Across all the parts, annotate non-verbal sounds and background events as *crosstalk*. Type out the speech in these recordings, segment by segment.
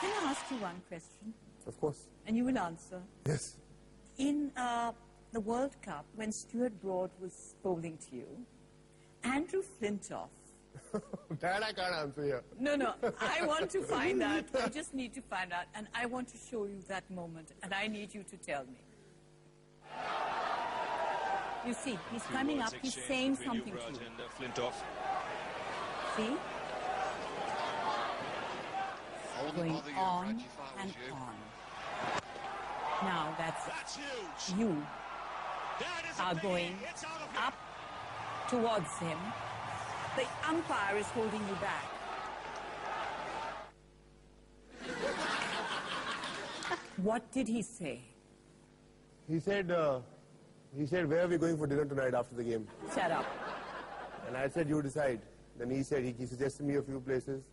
Can I ask you one question? Of course. And you will answer. Yes. In uh, the World Cup, when Stuart Broad was bowling to you, Andrew Flintoff. *laughs* Dad, I can't answer here. No, no, *laughs* I want to find out. I just need to find out. And I want to show you that moment. And I need you to tell me. You see, he's coming up, he's saying something to you. Uh, Flintoff. See? Only Going on Reggie, if I was and on. Now that's That's huge. you That is are going hit. It's out of here. up towards him. The umpire is holding you back. what did he say? He said, uh, he said, where are we going for dinner tonight after the game? Shut up. And I said, you decide. Then he said, he, he suggested me a few places.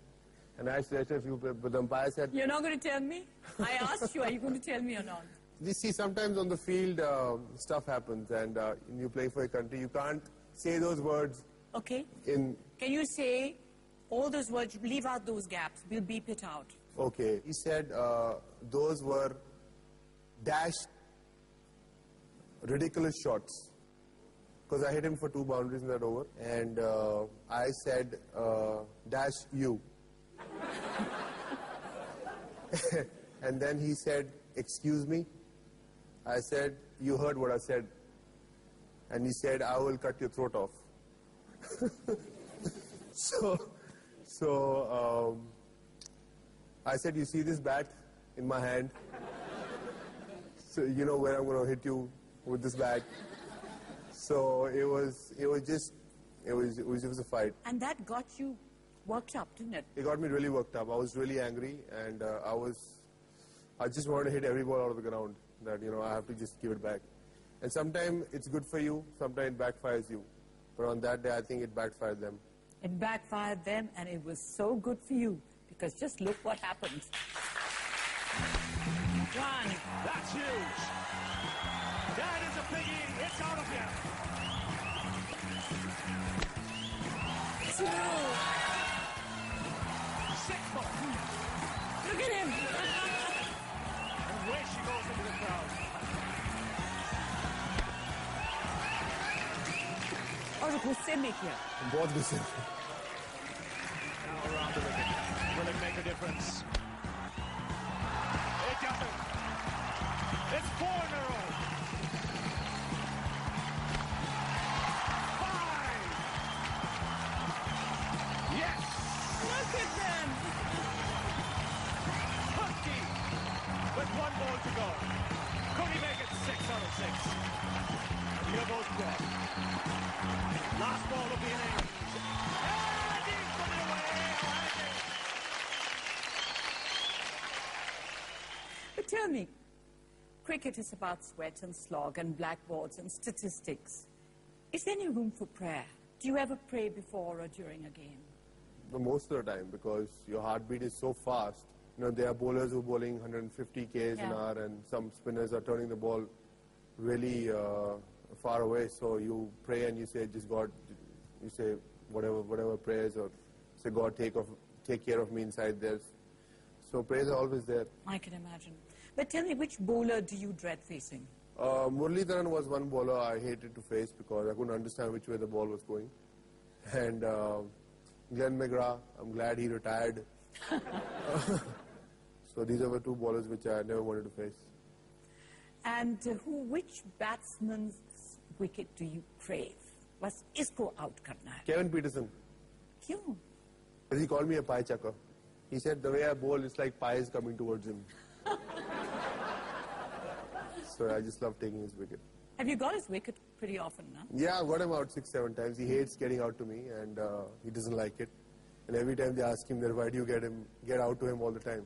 And I said, few places. But the umpire said, You're not going to tell me? I asked you, are you going to tell me or not? you see, sometimes on the field, uh, stuff happens. And uh, you play for a country, you can't say those words Okay. in, Can you say all those words, leave out those gaps, we'll beep it out. okay. He said, uh, those were dash ridiculous shots. Because I hit him for two boundaries in that over. And uh, I said, uh, dash you. *laughs* and then he said, excuse me. I said, you heard what I said. And he said, I will cut your throat off. *laughs* so, so um, I said, you see this bat in my hand? So you know where I'm going to hit you with this bat. So it was, it was just, it was, it was, it was a fight. And that got you worked up, didn't it? It got me really worked up. I was really angry, and uh, I was, I just wanted to hit every ball out of the ground. That you know, I have to just give it back. And sometimes it's good for you, sometimes it backfires you. But on that day, I think it backfired them. It backfired them, and it was so good for you because just look what happened. One, That's huge. That is a biggie. It's out of here. two. Yes. Look at them. 20. With one ball to go. Could he make it six out of six? Here goes Broad. Last ball of the innings. And he's put it away. But tell me, cricket is about sweat and slog and blackboards and statistics. Is there any room for prayer? Do you ever pray before or during a game? the most of the time because your heartbeat is so fast. You know, there are bowlers who are bowling 150 k's an hour, and some spinners are turning the ball really uh, far away. So you pray and you say, "Just God," you say whatever, whatever prayers, or say, "God, take of, take care of me inside there." So prayers are always there. I can imagine. But tell me, which bowler do you dread facing? Uh, Muralidharan was one bowler I hated to face because I couldn't understand which way the ball was going. And uh, Glenn McGrath, I'm glad he retired. *laughs* so these are the two bowlers which I never wanted to face. And uh, who, which batsman's Wicket? do you crave? बस इसको out करना है Pietersen. Pietersen क्यों he called me a pie chucker he said the way i bowl is like pies coming towards him. *laughs* So i just love taking his wicket. Have you got his wicket pretty often now yeah i've got him out six seven times. He hates getting out to me and uh, he doesn't like it. And every time they ask him that why do you get him get out to him all the time?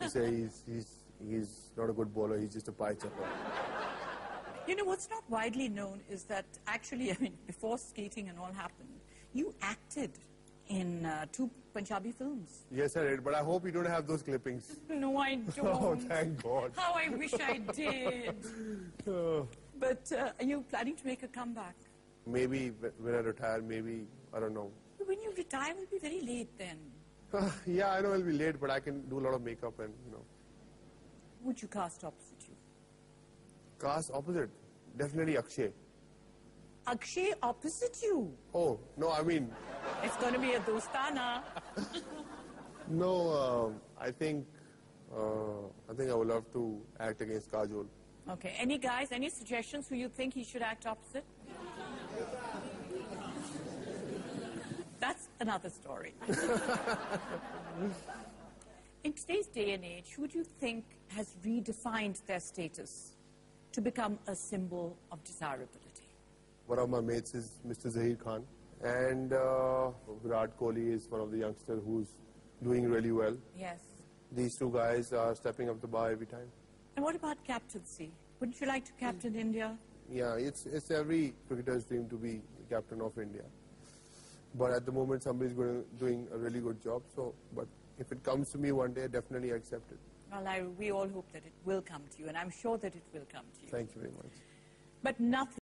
He says he's he's he's not a good bowler. He's just a pie chucker. You know, what's not widely known is that actually, *laughs* I mean, before skating and all happened, you acted in uh, two Punjabi films. Yes, I did, but I hope you don't have those clippings. *laughs* No, I *laughs* don't. Oh, thank God. How I wish I did. Oh. But uh, are you planning to make a comeback? Maybe when I retire, maybe I don't know. When you retire, will be very late then. yeah, I know I'll be late, but I can do a lot of makeup and, you know. Would you cast opposite? Cast opposite. Definitely Akshay. Akshay opposite you. Oh, no, I mean, It's going to be a dostana. *laughs* no, um, I think, uh, I think I would love to act against Kajol. Okay. Any guys, any suggestions who you think he should act opposite? That's another story. *laughs* In today's day and age, who do you think has redefined their status to become a symbol of desirability? One of my mates is Mr. Zaheer Khan. And uh, Virat Kohli is one of the youngsters who's doing really well. Yes. These two guys are stepping up the bar every time. And what about captaincy? Wouldn't you like to captain India? Yeah, it's, it's every cricketer's dream to be the captain of India. But at the moment, somebody's going, doing a really good job. So, but if it comes to me one day, definitely accept it. Well, I, we all hope that it will come to you, and I'm sure that it will come to you. Thank you very much. But nothing.